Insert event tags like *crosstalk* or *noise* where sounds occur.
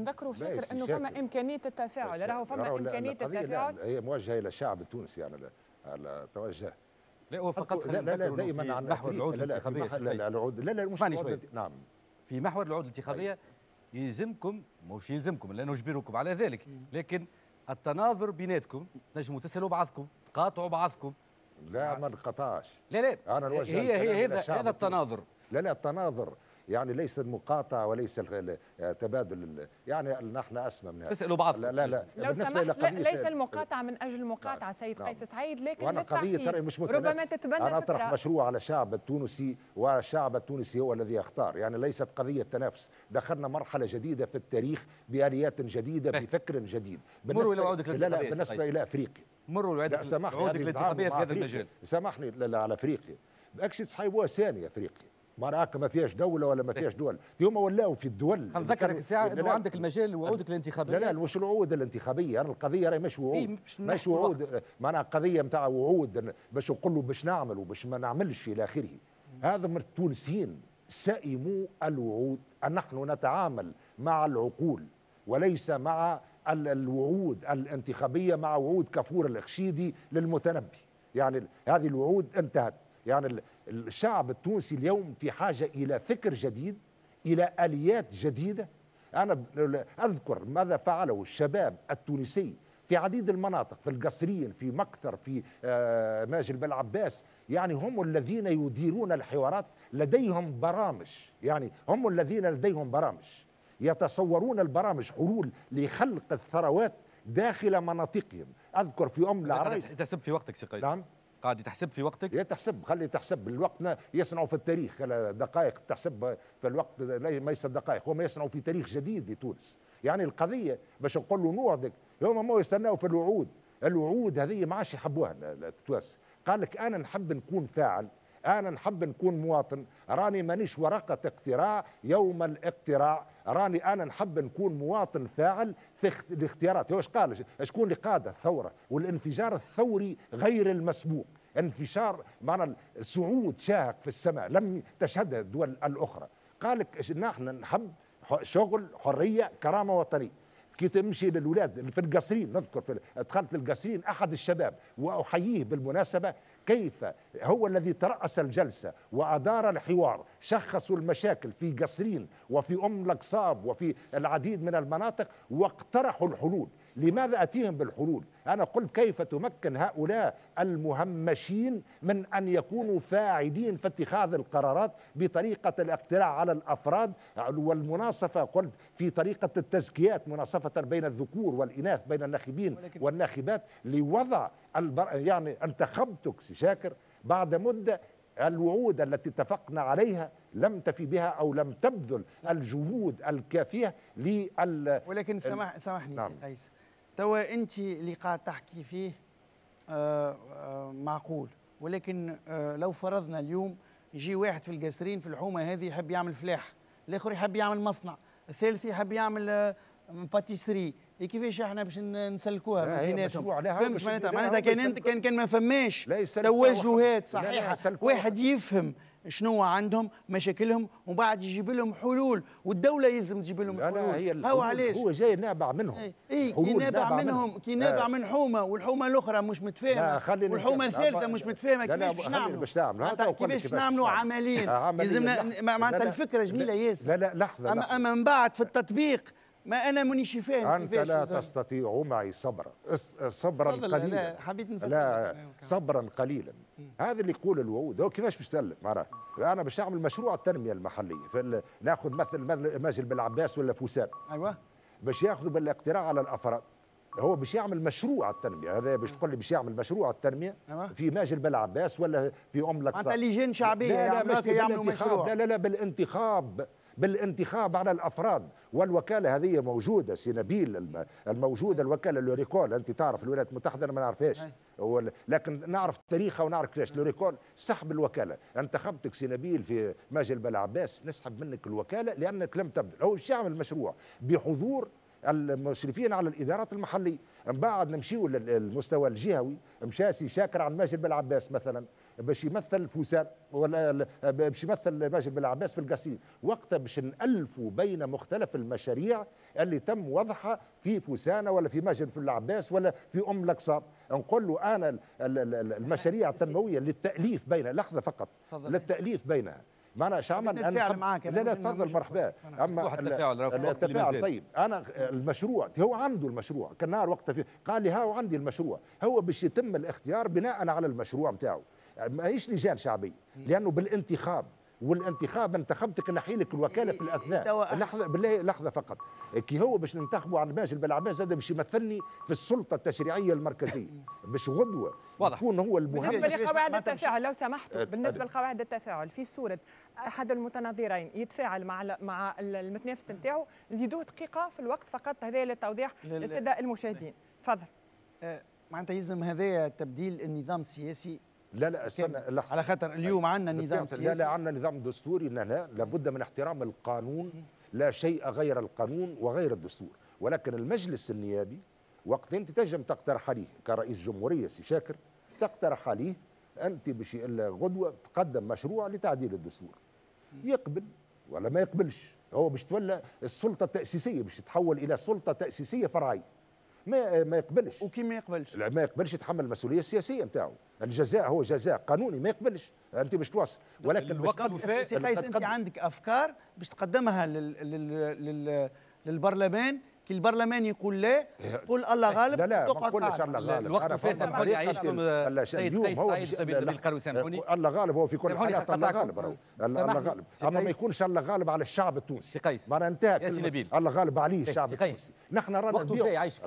نذكروا شاكر إنه فما إمكانية التفاعل. راهو فما إمكانية التفاعل. هي موجهة إلى الشعب التونسي يعني توجه. لا هو فقط لا لا, لا دائما عن محور العود الانتخابيه لا لا العود. لا لا اسمعني شوي. نعم. في محور العود الانتخابية يلزمكم مش يلزمكم لا نجبركم على ذلك. لكن التناظر بيناتكم تنجموا تسألوا بعضكم تقاطعوا بعضكم. لا ما نقطعش. لا لا. أنا هي هي هذا هذا التناظر. لا لا التناظر. يعني ليس المقاطعة وليس تبادل يعني نحن أسمى من هذا. تسألوا بعضكم لا لا لا. لو بالنسبة لقضيه ليس المقاطعة من أجل المقاطعة سيد نعم. قيس سعيد لكن وأنا قضية ترى مش ربما تتبنى أنا أطرح مشروع على الشعب التونسي والشعب التونسي هو الذي يختار. يعني ليست قضية تنافس. دخلنا مرحلة جديدة في التاريخ بآليات جديدة بفكر جديد. بالنسبة إلى وعودك لا لا بالنسبة إلى أفريقيا. مروا الوعودك الانتخابيه في هذا المجال. سامحني على أفريقيا. اكشي تصحيبوها ثانية أفريقيا. مراكا ما فيهاش دولة ولا ما فيهاش دول. *laughs* هما ولاوا في الدول نذكرك الساعة انه عندك المجال لوعودك الانتخابية؟ لا لا مش الوعود الانتخابية. أنا القضية راهي مش وعود. مش وعود. معناها قضية نتاع وعود باش نقولوا باش نعمل وباش ما نعملش إلى آخره. هذا من التونسيين سئموا الوعود. أن نحن نتعامل مع العقول وليس مع الوعود الانتخابية مع وعود كفور الخشيدي للمتنبي. يعني هذه الوعود انتهت. يعني الشعب التونسي اليوم في حاجة إلى فكر جديد إلى آليات جديدة. أنا أذكر ماذا فعله الشباب التونسي في عديد المناطق في القصرين في مكثر في آه، ماجل بن عباس يعني هم الذين يديرون الحوارات لديهم برامج. يعني هم الذين لديهم برامج. يتصورون البرامج حلول لخلق الثروات داخل مناطقهم. أذكر في أم العرايس. تحسب في وقتك سي قيس نعم. قاعد تحسب في وقتك؟ يا تحسب خلي تحسب. الوقت يصنعوا في التاريخ. دقائق تحسب في الوقت ليس دقائق. هم يصنعوا في تاريخ جديد لتونس. يعني القضية باش نقول له نوعدك هم ما يستناوا في الوعود. الوعود هذه ما عادش يحبوها التوانسه قال لك أنا نحب نكون فاعل. آنا نحب نكون مواطن. راني مانيش ورقة اقتراع يوم الاقتراع. راني آنا نحب نكون مواطن فاعل في الاختيارات. واش قال؟ شكون اللي قاد الثورة؟ والانفجار الثوري غير المسبوق. انفجار معنى صعود شاهق في السماء لم تشهدها الدول الأخرى. قال لك نحن نحب شغل حرية كرامة وطنية. كي تمشي للولاد في القصرين نذكر في دخلت للقصرين أحد الشباب وأحييه بالمناسبة كيف؟ هو الذي ترأس الجلسة وأدار الحوار شخصوا المشاكل في قصرين وفي أم الأقصاب وفي العديد من المناطق واقترحوا الحلول. لماذا أتيهم بالحلول؟ أنا قلت كيف تمكن هؤلاء المهمشين من أن يكونوا فاعلين في اتخاذ القرارات بطريقة الاقتراع على الأفراد؟ والمناصفة قلت في طريقة التزكيات مناصفة بين الذكور والإناث بين الناخبين والناخبات لوضع البر... يعني انتخبتك سي شاكر بعد مدة الوعود التي اتفقنا عليها لم تفي بها أو لم تبذل الجهود الكافية لل ولكن سمح سامحني نعم. قيس. توا انت اللي قاعد تحكي فيه آه آه معقول. ولكن آه لو فرضنا اليوم يجي واحد في القصرين في الحومة هذه يحب يعمل فلاح الآخر يحب يعمل مصنع الثالث يحب يعمل باتيسري إيه كيفاش إحنا باش نسلكوها بيناتهم فهمت معناتها؟ معناتها كان كان كان ما فماش. توجهات صحيحه واحد يفهم. شنو عندهم؟ مشاكلهم ومن بعد يجيب لهم حلول والدولة يلزم تجيب لهم حلول لا هي هو علاش؟ هو جاي نابع منهم. اي إيه كي نابع منهم. كي نابع من حومة والحومة الأخرى مش متفاهمة. والحومة الثالثة مش متفاهمة. كيفاش باش نعملوا؟ باش نعملوا؟ كيفاش نعملوا عمليا؟ يلزمنا معناتها الفكرة جميلة ياسر. لا لا لحظة. أما من بعد في التطبيق ما أنا مانيش فاهم أنت لا تستطيع معي صبرا صبرا قليلا. لا حبيت نفسر لا صبرا قليلا. هذا اللي يقول الوعود هو كيفاش بيسلم؟ معناها أنا باش اعمل مشروع التنمية المحلية. ناخذ مثل ماجد بن عباس ولا فوسان. أيوه. باش ياخذوا بالاقتراع على الأفراد. هو باش يعمل مشروع التنمية. هذا باش تقول لي باش يعمل مشروع التنمية؟ أيوة. في ماجد بن عباس ولا في أم الاقصى أنت لجان شعبية لا لا يعملوا مشروع. لا لا لا بالانتخاب. بالانتخاب على الأفراد. والوكالة هذه موجودة سي نبيل الموجوده الوكالة le recall. أنت تعرف الولايات المتحدة أنا ما نعرفهاش. لكن نعرف تاريخها ونعرف كيفاش le recall سحب الوكالة. انتخبتك سي نبيل في ماجل بن عباس نسحب منك الوكالة لأنك لم تبذل. هو يعمل مشروع بحضور المشرفين على الادارات المحلية. من بعد نمشيو للمستوى الجهوي مشى سي شاكر عن ماجد بن عباس مثلا باش يمثل فوسان ولا باش يمثل ماجد بن العباس في القصيم وقتها باش نألفوا بين مختلف المشاريع اللي تم وضعها في فوسانة ولا في ماجد بن العباس ولا في أم الأقصام نقول له أنا ال- ال- ال- المشاريع التنموية للتأليف بين لحظة فقط. للتأليف بينها. شعما بدنا نتفاعل معاك، أنا لا لا تفضل. مرحبا. ال- التفاعل، التفاعل. طيب أنا المشروع هو عنده المشروع كان نهار وقتها في قال لي هاو عندي المشروع. هو باش يتم الاختيار بناء على المشروع نتاعو ماهيش لجان شعبيه لأنه بالانتخاب. والانتخاب انتخبتك نحي لك الوكالة في الأثناء. توا- لحظة بالله لحظة فقط. كي هو باش ننتخبوا على ماجد بالعباس هذا باش يمثلني في السلطة التشريعية المركزية. باش غدوة واضح. يكون هو المهم بالنسبة ليش لقواعد؟ التفاعل لو سمحتوا أه، بالنسبة لقواعد التفاعل في صورة أحد المتناظرين يتفاعل مع مع ال- المتنافس نتاعو زيدوه دقيقة في الوقت فقط. هذا للتوضيح لل- للسادة المشاهدين. تفضل. آه، معناتها يلزم هذايا تبديل النظام السياسي لا لا استنى على خاطر اليوم عندنا نظام لا لا سياسي. عندنا نظام دستوري لا لا. لابد من احترام القانون. لا شيء غير القانون وغير الدستور. ولكن المجلس النيابي وقت انت تنجم تقترح عليه كرئيس جمهورية سي شاكر تقترح عليه أنت باش غدوه تقدم مشروع لتعديل الدستور. يقبل ولا ما يقبلش؟ هو باش تولى السلطة التأسيسية باش تتحول إلى سلطة تأسيسية فرعية. ما ما يقبلش وكي ما يقبلش لا ما يقبلش يتحمل المسؤولية السياسية نتاعو الجزاء هو جزاء قانوني ما يقبلش أنت باش توصل ولكن الوقت. سي قيس أنت عندك أفكار باش تقدمها لل... لل... لل... للبرلمان كي البرلمان يقول لا قول الله غالب لا لا ما تقعد نقولش. الله لا، غالب الوقت فضل سامحوني لا، سيد قيس سعيد سبيل القروي، سامحوني. الله غالب هو في كل حالات الله. غالب. الله غالب أما ما. يكونش الله غالب على الشعب التونسي سي قيس. معناها انتهى يا سي كلمة نبيل. الله غالب عليه الشعب. التونسي نحن رانا وقت نبيعوا- وفاء يعيشك.